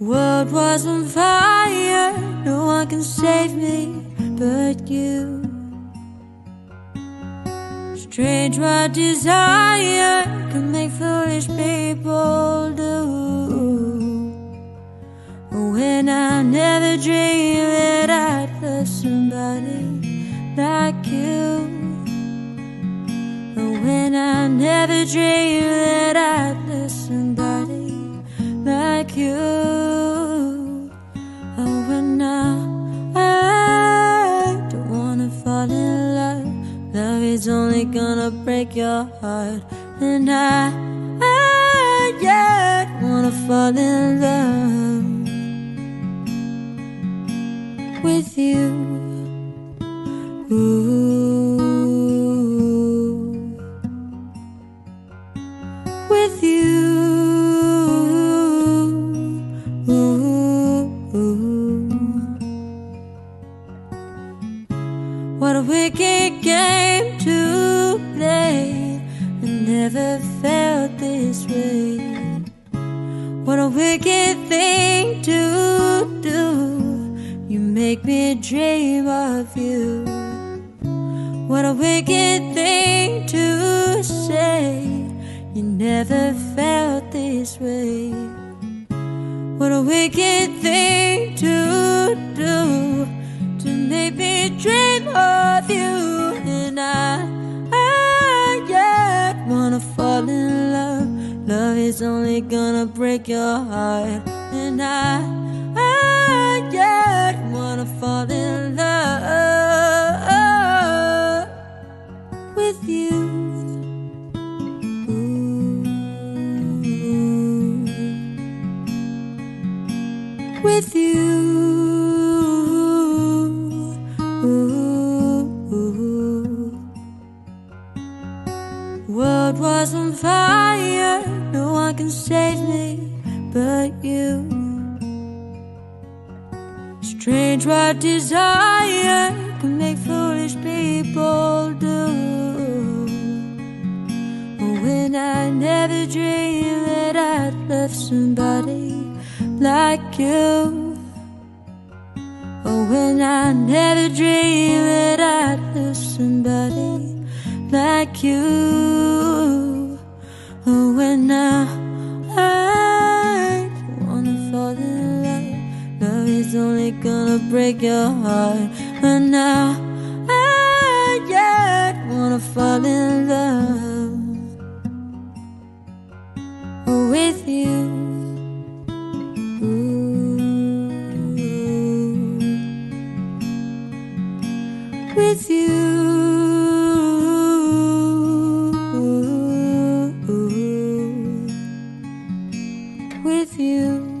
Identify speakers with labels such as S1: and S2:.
S1: World was on fire, no one can save me but you. Strange what desire can make foolish people do. When I never dreamed that I'd love somebody like you. When I never dreamed that I'd love somebody like you. In love. Love is only gonna break your heart, and I, I yet wanna fall in love with you. Ooh. With you. Wicked game to play. I never felt this way. What a wicked thing to do. You make me dream of you. What a wicked thing to say. You never felt this way. What a wicked thing to do Is only gonna break your heart. And I, I yet wanna fall in love with you. With you. Fire, no one can save me but you. Strange what desire can make foolish people do. When I never dreamed that I'd love somebody like you. Oh, when I never dreamed that I'd love somebody like you. Gonna break your heart. And now I yet wanna fall in love with you. Ooh. With you. With you.